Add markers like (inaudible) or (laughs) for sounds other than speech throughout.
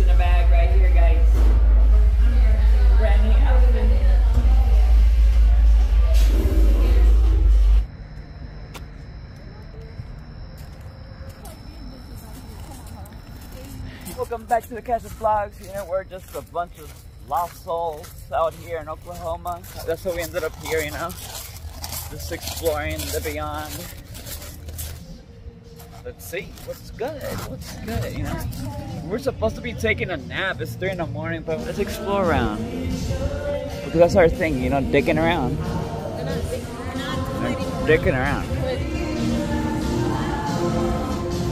in the bag right here, guys. Brand new outfit. Welcome back to the Castle Vlogs. You know, we're just a bunch of lost souls out here in Oklahoma. That's how we ended up here, you know, just exploring the beyond. Let's see what's good. What's good, you know? We're supposed to be taking a nap. It's three in the morning, but let's explore around because that's our thing, you know, dicking around. Dicking around.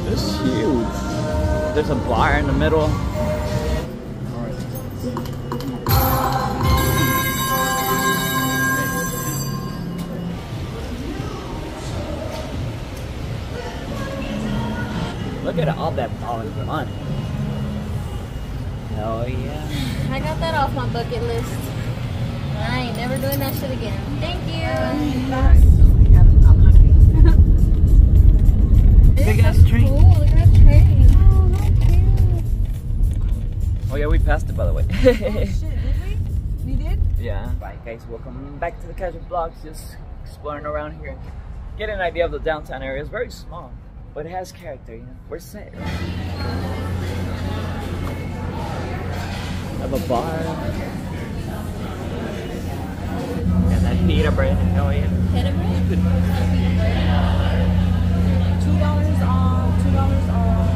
This is huge. There's a bar in the middle. Look at all that falling money. Hell yeah. I got that off my bucket list. I ain't never doing that shit again. Thank you. (laughs) Big ass train. Cool, look at that train. Oh, how cute. Oh yeah, we passed it by the way. Oh, shit, did we? We did? yeah. Right guys, welcome back to the Casual Vlogs. Just exploring around here. Get an idea of the downtown area. It's very small, but it has character, you know. We're set. Have a bar. And that pita bread. Hell yeah. Pita bread? Two dollars off, two dollars off.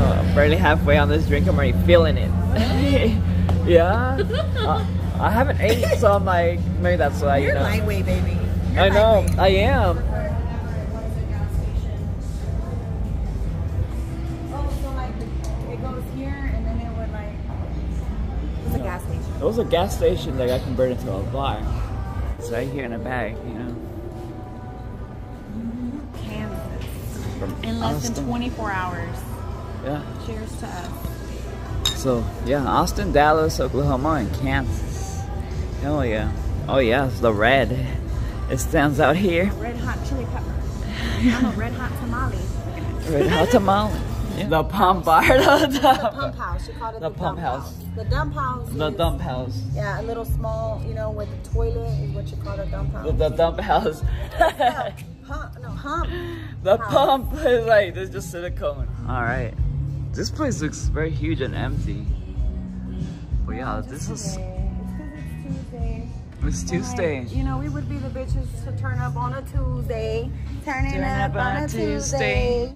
Oh, I'm barely halfway on this drink. I'm already feeling it. (laughs) yeah. Uh, I haven't ate, so I'm like, maybe that's why, you You're know. lightweight, baby. You're I know, lightweight. I am. Oh, so like it goes here and then it would like it's a gas station. It was a gas station that got converted into a bar. It's right here in the bag, you know. Kansas. From In less than 24 hours. Yeah. Cheers to us. So yeah, Austin, Dallas, Oklahoma, and Kansas. Hell yeah. Oh yeah, it's the red. It stands out here. Red hot chili pepper. I'm a red hot tamale. Red hot tamale. (laughs) Yeah. The pump bar. the, The pump house. She called it The the, pump dump house. The dump house. The is- dump house. Yeah, a little small, you know, with a toilet is what you call a dump house. The, the dump house. Hump, (laughs) no, hump. the house. pump is like there's just silicone. All right. This place looks very huge and empty. But yeah, this is. It's Tuesday. it's Tuesday. Like, you know, we would be the bitches to turn up on a Tuesday. Turning Turn up, on a Tuesday.